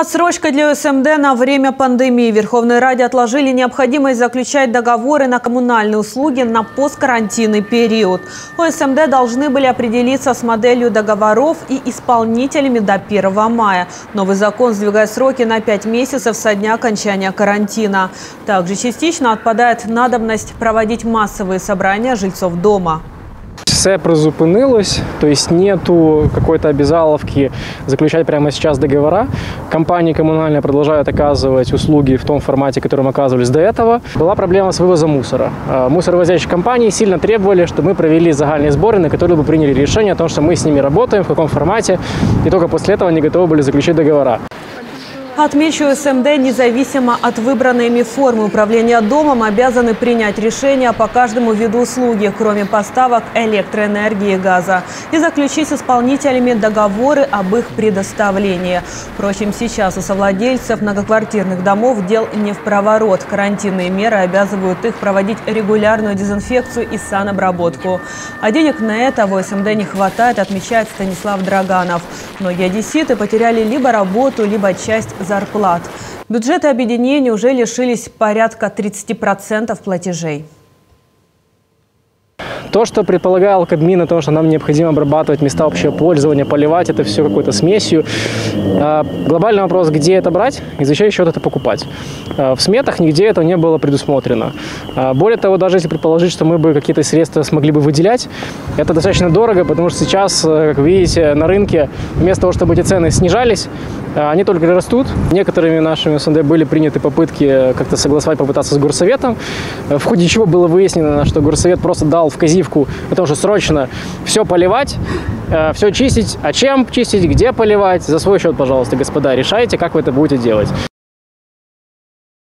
Отсрочка для СМД на время пандемии. Верховной Раде отложили необходимость заключать договоры на коммунальные услуги на посткарантинный период. У СМД должны были определиться с моделью договоров и исполнителями до 1 мая. Новый закон сдвигает сроки на 5 месяцев со дня окончания карантина. Также частично отпадает надобность проводить массовые собрания жильцов дома. Все призупинилось, то есть нету какой-то обязаловки заключать прямо сейчас договора. Компании коммунальные продолжают оказывать услуги в том формате, которым оказывались до этого. Была проблема с вывозом мусора. Э, Мусоровозящие компании сильно требовали, чтобы мы провели загальные сборы, на которые бы приняли решение о том, что мы с ними работаем, в каком формате, и только после этого они готовы были заключить договора. Отмечу, СМД независимо от выбранной ими формы управления домом обязаны принять решение по каждому виду услуги, кроме поставок электроэнергии и газа, и заключить с исполнителями договоры об их предоставлении. Впрочем, сейчас у совладельцев многоквартирных домов дел не в проворот. Карантинные меры обязывают их проводить регулярную дезинфекцию и санобработку. А денег на это в СМД не хватает, отмечает Станислав Драганов. Многие одесситы потеряли либо работу, либо часть зарплат. Бюджеты объединения уже лишились порядка 30% платежей. То, что предполагал Кабмин о том, что нам необходимо обрабатывать места общего пользования, поливать это все какой-то смесью. А, Глобальный вопрос, где это брать и за чей счет это покупать. А, В сметах нигде этого не было предусмотрено. А, Более того, даже если предположить, что мы бы какие-то средства смогли бы выделять, это достаточно дорого, потому что сейчас, э, как видите, на рынке вместо того, чтобы эти цены снижались, они только растут. Некоторыми нашими СНД были приняты попытки как-то согласовать, попытаться с горсоветом, э, в ходе чего было выяснено, что горсовет просто дал вказивку о том, что срочно все поливать, все чистить. А чем чистить, где поливать? За свой счет, пожалуйста, господа, решайте, как вы это будете делать.